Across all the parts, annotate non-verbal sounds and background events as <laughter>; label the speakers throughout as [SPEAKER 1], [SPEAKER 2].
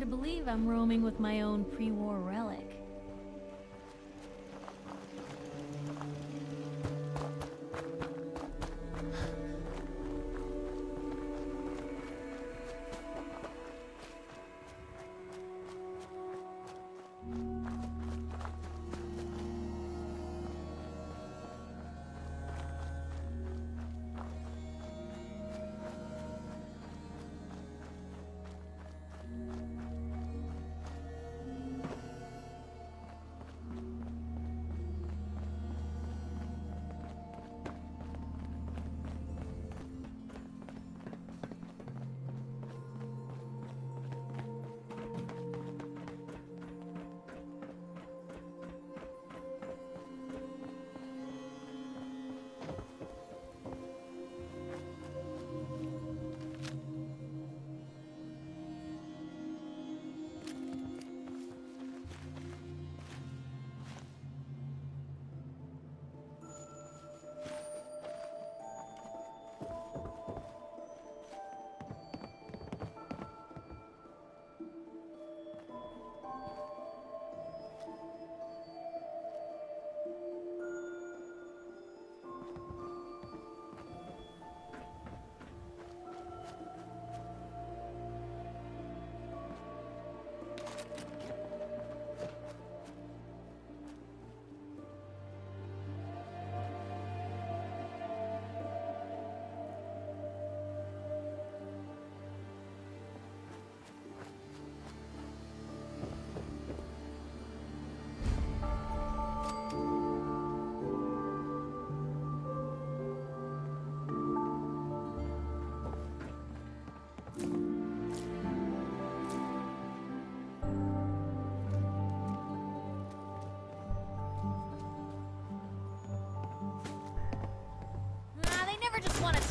[SPEAKER 1] to believe I'm roaming with my own pre-war relic.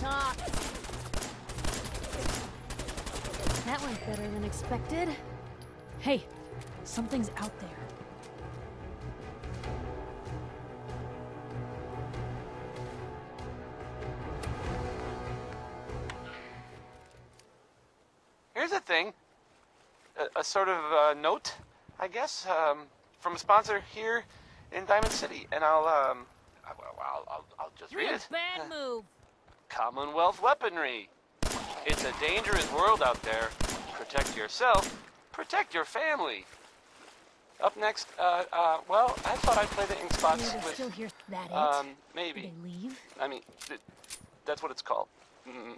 [SPEAKER 1] Never just want to talk. That went better than expected. Hey, something's out there.
[SPEAKER 2] Here's a thing. A, a sort of uh, note, I guess, um, from a sponsor here in Diamond City. And I'll, um, I, well, I'll, I'll, I'll just read
[SPEAKER 1] Real
[SPEAKER 2] it.
[SPEAKER 1] bad <laughs> move.
[SPEAKER 2] Commonwealth weaponry. It's a dangerous world out there. Protect yourself, protect your family. Up next, uh, uh, well, I thought I'd play the ink spots
[SPEAKER 1] Yeah,
[SPEAKER 2] with,
[SPEAKER 1] still here. That it?
[SPEAKER 2] um,
[SPEAKER 1] Did
[SPEAKER 2] maybe.
[SPEAKER 1] they leave?
[SPEAKER 2] I mean, th- that's what it's called. Mm,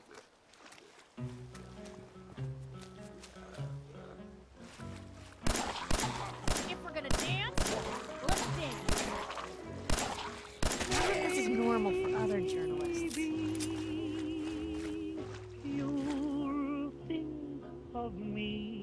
[SPEAKER 1] If we're gonna dance, let's dance. I this is normal
[SPEAKER 3] me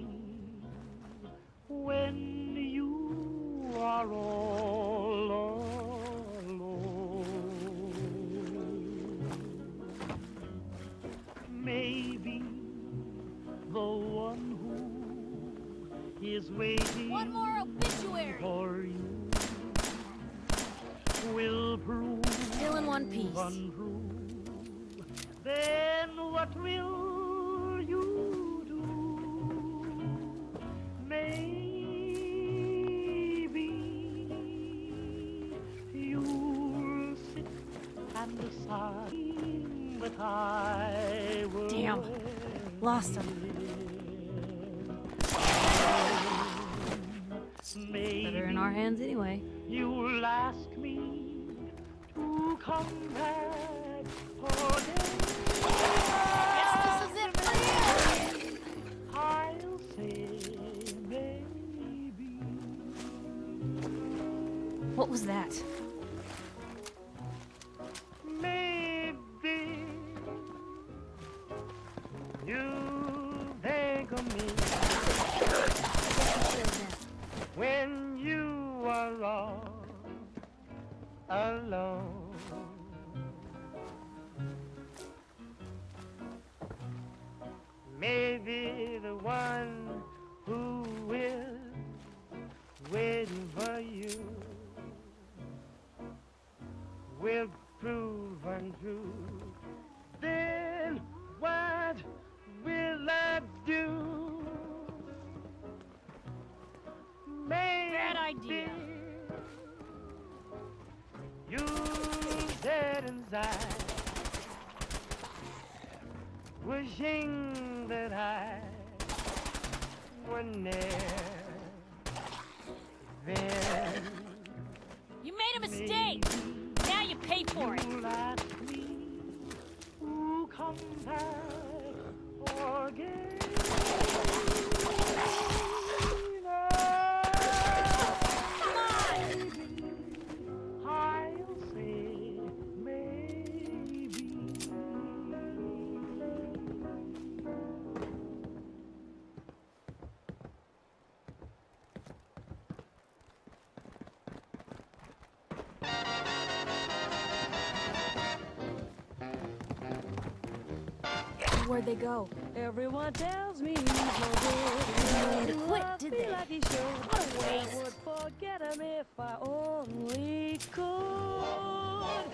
[SPEAKER 1] Damn. Lost him. Better in our hands anyway.
[SPEAKER 3] You'll ask me to come back again.
[SPEAKER 1] This is it for you.
[SPEAKER 3] I'll say maybe.
[SPEAKER 1] What was that?
[SPEAKER 3] Alone. Maybe the one who is waiting for you will prove untrue. Then what will I do?
[SPEAKER 1] Bad idea.
[SPEAKER 3] You dead inside, wishing that I were near. Then
[SPEAKER 1] You made a mistake. Now you pay for it. They go?
[SPEAKER 4] Everyone tells me he's no good.
[SPEAKER 1] Quit, did they?
[SPEAKER 4] Like he.
[SPEAKER 1] What a waste.
[SPEAKER 4] I would forget him if I only could.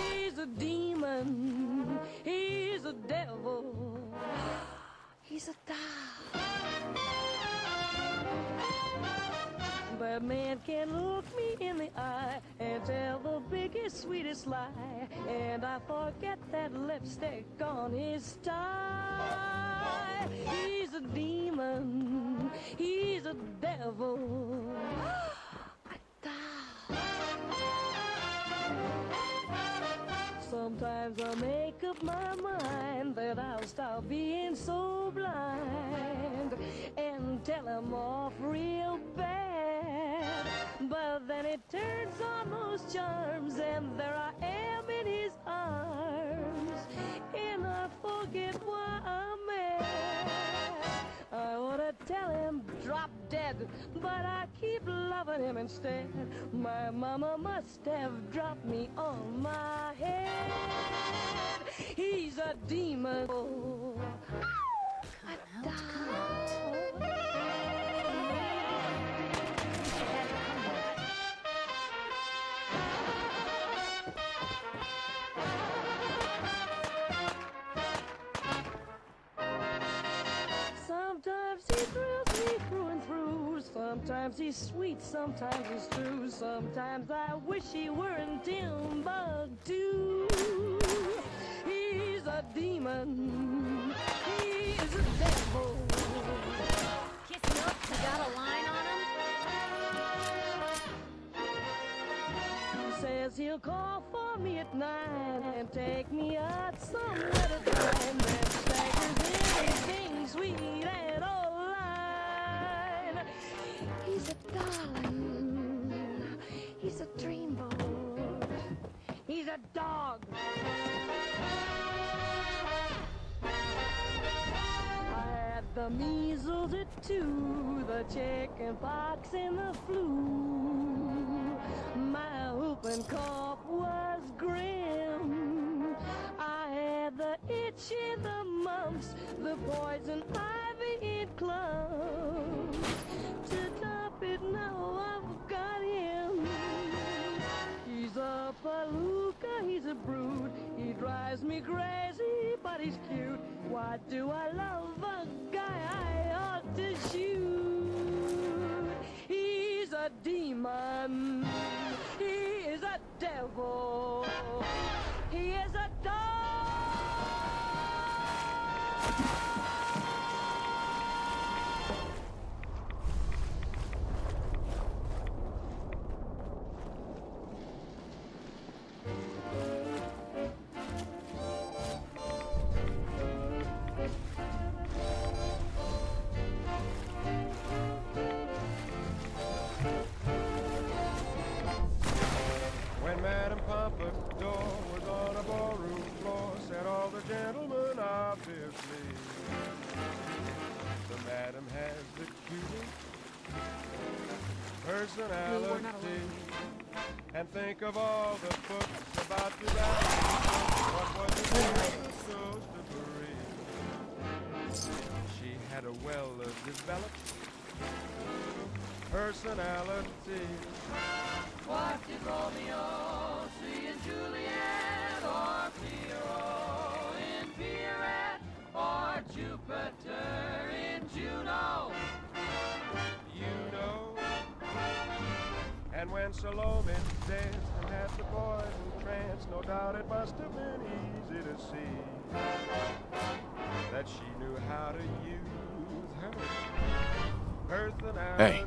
[SPEAKER 4] He's a demon. He's a devil. <gasps> He's a doll. But man can look me in the eye and tell the biggest, sweetest lie. And I forget that lipstick on his tie. He's a demon. He's a devil. <gasps> Sometimes I make up my mind that I'll stop being so blind and tell him off real bad. Then it turns on those charms and there I am in his arms and I forget why I'm mad. I wanna tell him drop dead, but I keep loving him instead. My mama must have dropped me on my head. He's a demon. Sometimes he's sweet, sometimes he's true. Sometimes I wish he were in Timbuktu. He's a demon. Two, the chicken pox and the flu. My whooping cough was grim. I had the itch and the mumps, the poison ivy in clumps. To top it, now I've got him. He's a palooka, he's a brood. Drives me crazy, but he's cute. Why do I love a guy I ought to shoot? He's a demon.
[SPEAKER 5] Personality. And think of all the books about you that what was it supposed to breathe? She had a well developed personality.
[SPEAKER 6] What did Romeo see in Juliet or Pierrot in Pierrette or Jupiter in Juno?
[SPEAKER 5] And when Salome danced and had the boys entranced. No doubt it must have been easy to see that she knew how to use her personality.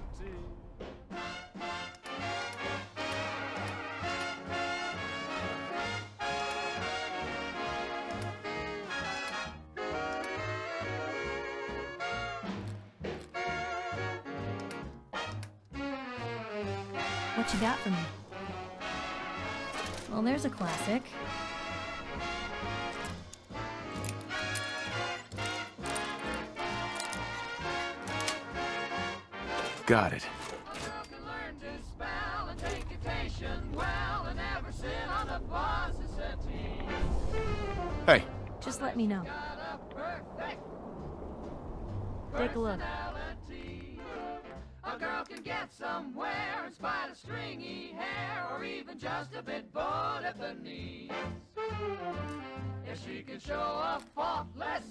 [SPEAKER 1] What you got for me? Well, there's a classic.
[SPEAKER 2] Got it.
[SPEAKER 6] can learn to spell and take dictation well and never sit on the boss's settee.
[SPEAKER 2] Hey,
[SPEAKER 1] Just let me know.
[SPEAKER 6] Got a perfect
[SPEAKER 1] Take a look.
[SPEAKER 6] Somewhere in spite of stringy hair or even just a bit bowed at the knees. If she can show a faultless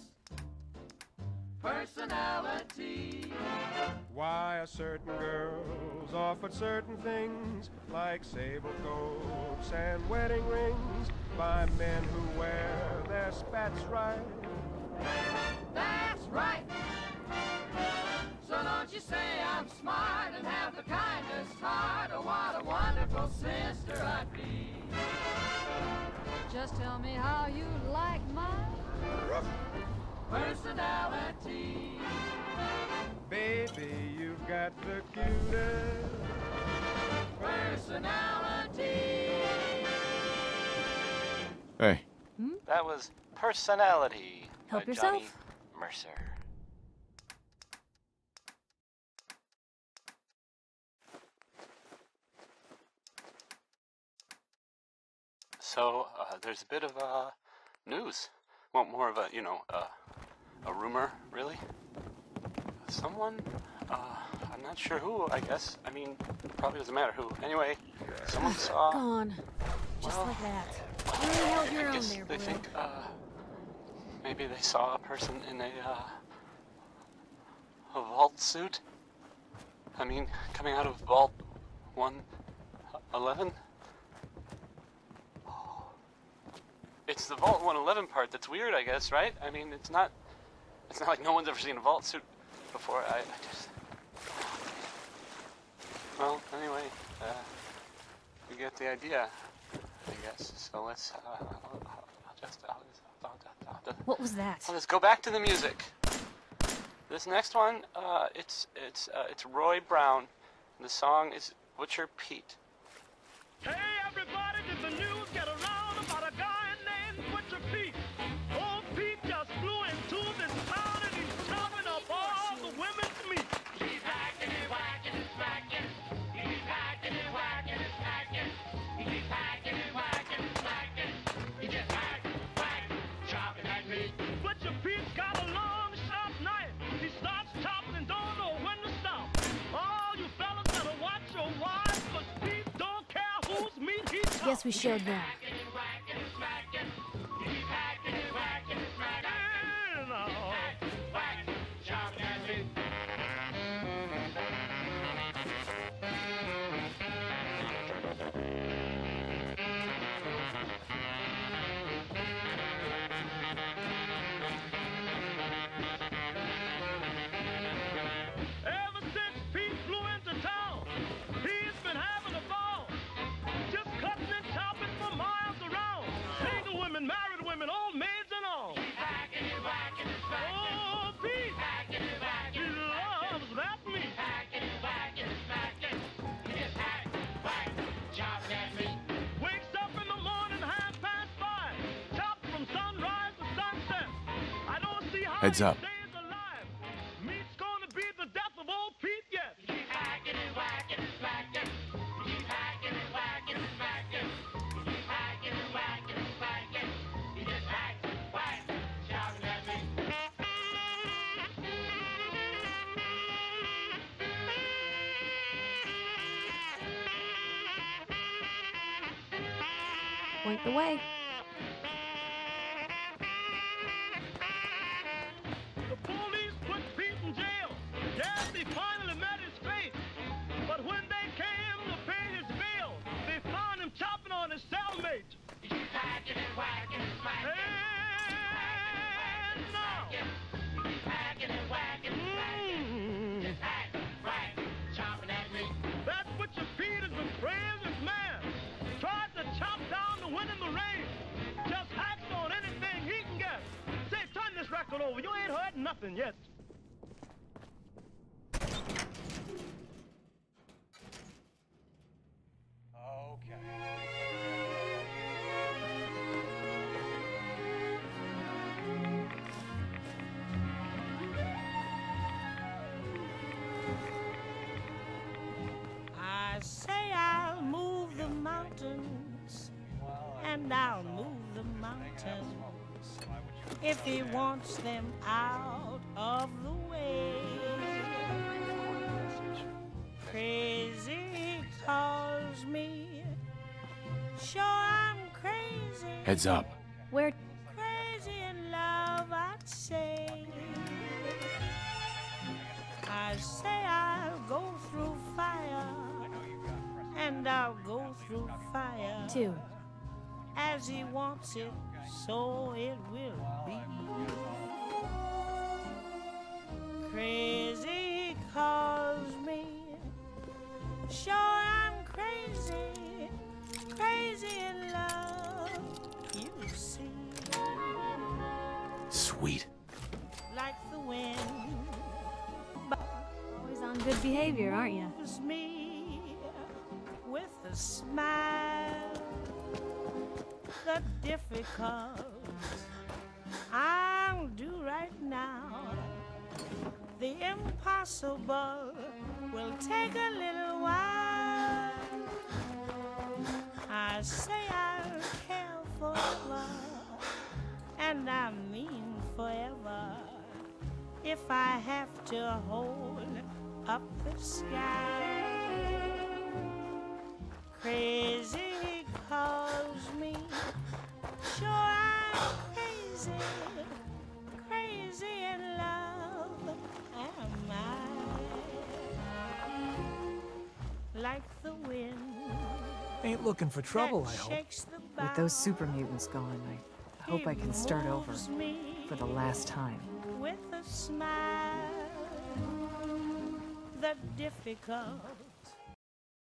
[SPEAKER 6] personality.
[SPEAKER 5] Why are certain girls offered certain things like sable coats and wedding rings by men who wear their spats right?
[SPEAKER 6] That's right. So don't you say I'm smart and have the kindest heart. Oh, what a wonderful sister I'd be. Just tell me how you like my personality.
[SPEAKER 5] Baby, you've got the cutest.
[SPEAKER 6] Personality.
[SPEAKER 2] hey. That was Personality
[SPEAKER 1] Help uh,
[SPEAKER 2] by
[SPEAKER 1] yourself.
[SPEAKER 2] Johnny Mercer. So uh, there's a bit of uh, news. Well, more of a, you know, uh, a rumor, really. Someone, uh, I'm not sure who, I guess. I mean, probably doesn't matter who. Anyway, someone saw. <laughs>
[SPEAKER 1] Gone. Just
[SPEAKER 2] well,
[SPEAKER 1] like that. Really held your own there,
[SPEAKER 2] They think, uh, maybe they saw a person in a, uh, a vault suit. I mean, coming out of Vault 111? It's the vault one eleven part that's weird, I guess, right? I mean, it's not. It's not like no one's ever seen a vault suit before. I, I just. Well, anyway, uh, you get the idea. I guess. So let's. Uh, I'll, I'll just. I'll
[SPEAKER 1] What was that?
[SPEAKER 2] Just go back to the music. This next one, uh, it's it's uh, it's Roy Brown. The song is Butcher Pete.
[SPEAKER 1] Guess we showed them.
[SPEAKER 3] Pete yet.
[SPEAKER 1] Point the way.
[SPEAKER 7] Over. You ain't heard nothing yet.
[SPEAKER 8] If he wants them out of the way. Crazy calls me, sure I'm crazy.
[SPEAKER 9] Heads up.
[SPEAKER 1] Where
[SPEAKER 8] Crazy in love, I'd say. I say I'll go through fire, and I'll go through fire.
[SPEAKER 1] to?
[SPEAKER 8] As he wants it, so it will be. Crazy calls me. Sure, I'm crazy, crazy in love. You see,
[SPEAKER 9] Sweet.
[SPEAKER 8] like the wind
[SPEAKER 1] Always on good behavior, aren't you?
[SPEAKER 8] me with a smile. The difficult I'll do right now. The impossible will take a little while. I say I'll care forever, and I mean forever. If I have to hold up the sky, crazy
[SPEAKER 10] Ain't looking for trouble, I hope.
[SPEAKER 11] With those super mutants gone, I hope I can start over for the last time.
[SPEAKER 8] with a smile. The difficult